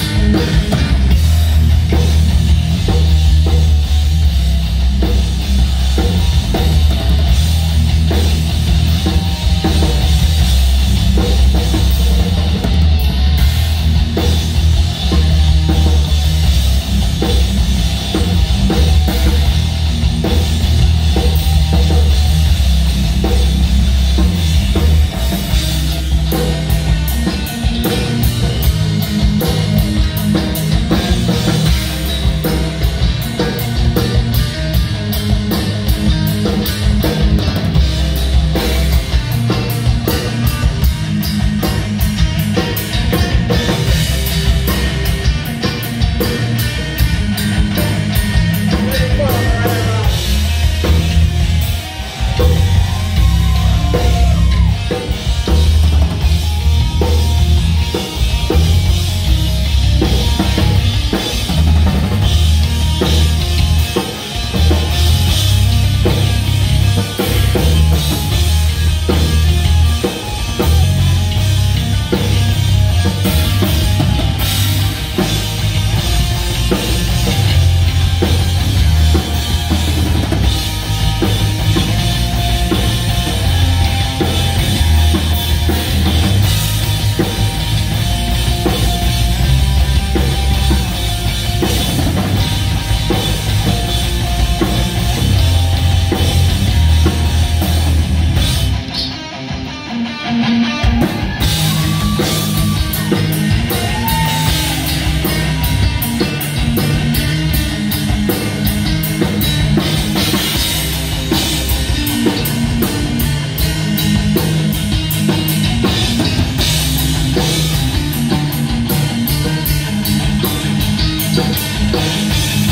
Música Thank you.